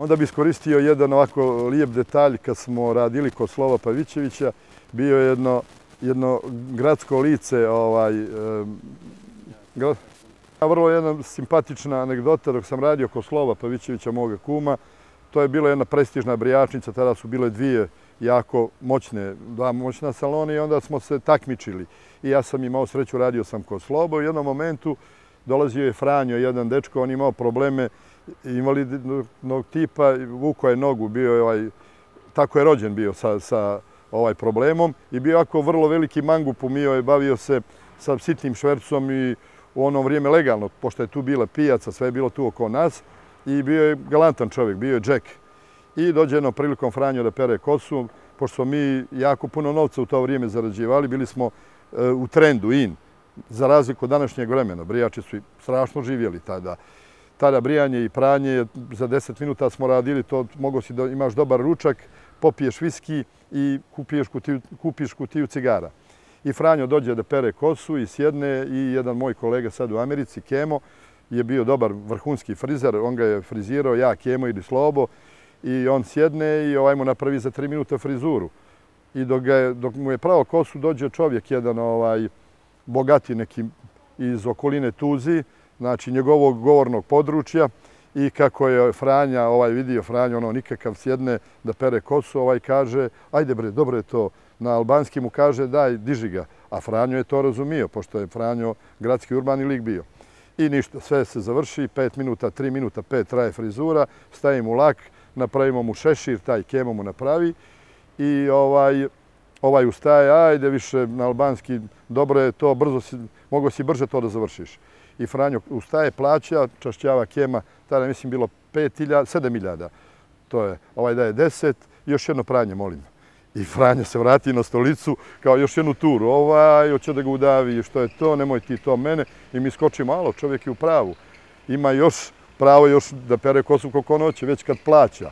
Onda bi iskoristio jedan ovako lijep detalj kad smo radili kod Slova Pavićevića. Bio je jedno, jedno gradsko lice, ovaj, grad, vrlo jedna simpatična anegdota dok sam radio kod Slova Pavićevića, moga kuma. To je bila jedna prestižna brijačnica, tada su bile dvije jako moćne, dva moćna salona i onda smo se takmičili. I ja sam imao sreću, radio sam kod Slobo. U jednom momentu dolazio je Franjo, jedan dečko, on imao probleme invalidnog tipa, vuko je nogu, bio je ovaj, tako je rođen bio sa, sa ovaj problemom i bio jako vrlo veliki mangup, umio je, bavio se sa sitnim švercom i u ono vrijeme legalno, pošto je tu bila pijaca, sve je bilo tu oko nas i bio je galantan čovjek, bio je Jack. I dođe jednom prilikom Franjo da pere kosu, pošto smo mi jako puno novca u to vrijeme zarađivali, bili smo e, u trendu, in, za razliku od današnjeg vremena. Brijači su strašno živjeli tada tada brijanje i pranje, za 10 minuta smo radili to, mogo si da imaš dobar ručak, popiješ viski i kupiješ kutiju, kupiš kutiju cigara. I Franjo dođe da pere kosu i sjedne i jedan moj kolega sad u Americi, Kemo, je bio dobar vrhunski frizer, on ga je frizirao, ja, Kemo ili Slobo, i on sjedne i ovaj mu napravi za 3 minuta frizuru. I dok, ga dok mu je pravo kosu, dođe čovjek, jedan ovaj, bogati neki iz okoline Tuzi, znači njegovog govornog područja i kako je Franja, ovaj vidio Franja, ono nikakav sjedne da pere kosu, ovaj kaže, ajde bre, dobro je to, na albanski mu kaže, daj, diži ga. A Franjo je to razumio, pošto je Franjo gradski urbani lik bio. I ništa, sve se završi, pet minuta, tri minuta, pet traje frizura, stavimo lak, napravimo mu šešir, taj kemo mu napravi i ovaj, ovaj ustaje, ajde više na albanski, dobro je to, brzo si, mogo si brže to da završiš i Franjo ustaje, plaća, čašćava kema, tada mislim bilo 5.000, 7.000. To je, ovaj daje 10, još jedno pranje, molim. I Franja se vrati na stolicu kao još jednu turu. Ovaj, hoće da ga udavi, što je to, nemoj ti to mene. I mi skoči malo, čovjek je u pravu. Ima još pravo još da pere kosu kako on hoće, već kad plaća.